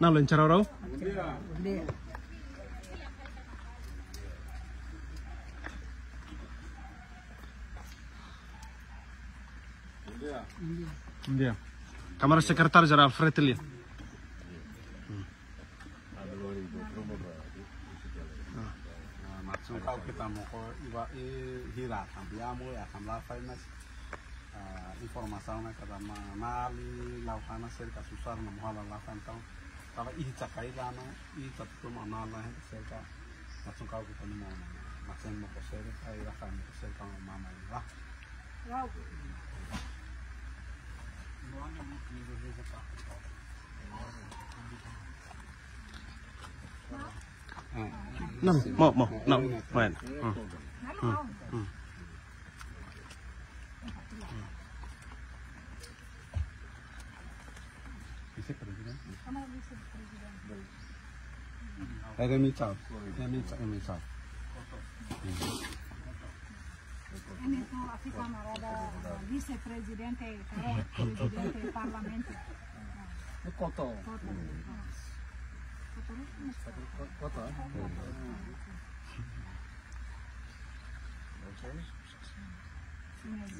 Nah, lên chào đâu India. Kamar sekretaris General Alfred Lee. Hmm. Nah, Kalau kita mau ke iba hira, tapi amu ya kam lafai mas ah, informasi mereka sama nali lakukan seri kasusar namuhala lafai tahu. त्याला हीचा काही जाणं हीचा तो म्हणाला आहे सरका नाचून काव कुठं म्हणा नाचून मग कसं काही राखा मग कसं का मामा वा Nam, mau, mau, nam, main. Hmm. Hmm. Hmm. Remi chao, Remi chao, Remi chao. Ini tuh aku camarada vice-presidente, presidente del parlamento. Koto. Foto. Koto.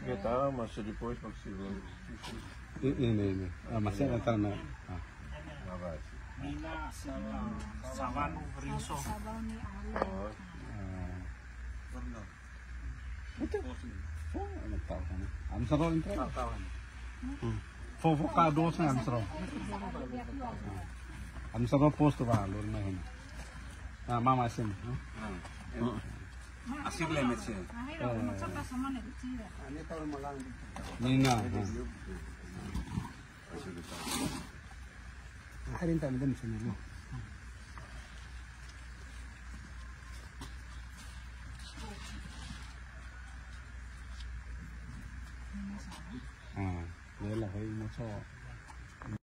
Kita masih depois maksimal. Ini ini, masih ada na. Nina Sawan Rinso. Ni Ari. Ano tao ka na? Amsaro intro. Fofo ka dos na amsaro. Amsaro post ba lor na hin. Ah mama sim. Asik le metse. Ahira, maksudnya 하린때문에됐는데뭐 응, 내일날하이